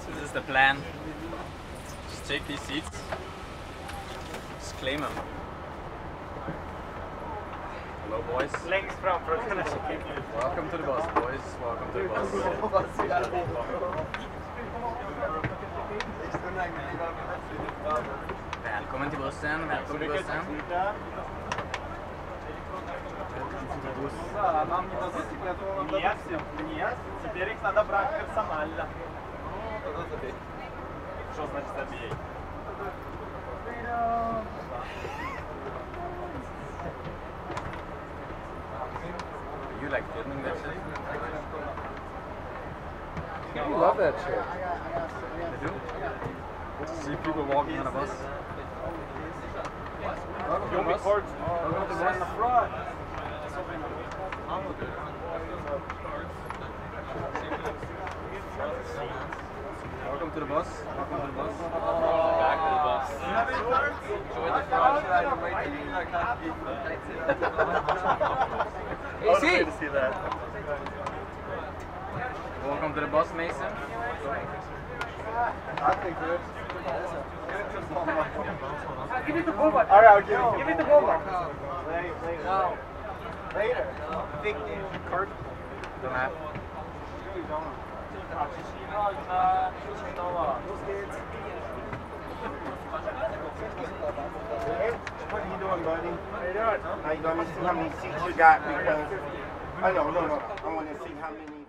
is the plan. Just take these seats. Just claim them. Hello boys. Längst fram för att kunna kika in. Welcome to the bus boys. Welcome to the bus. Välkommen till bussen. Välkommen till bussen. Нет, нет. Теперь их надо брать персонально. You like filming that shit? You love that shit. You do? See people walking on a bus. Welcome to the bus. Welcome to the bus. Welcome to the bus. Welcome to the bus. Back to the bus. Enjoy the I was waiting to see that. Welcome to the bus, Mason. I think good. Give it the ball back. All right, I'll give it. Give it the ball. Later. Later. No. Later. Big game. Kurt. Don't have. What are you doing, buddy? How you doing? How you doing? Let me see how many seats you got because I know, no, no. I want to see how many.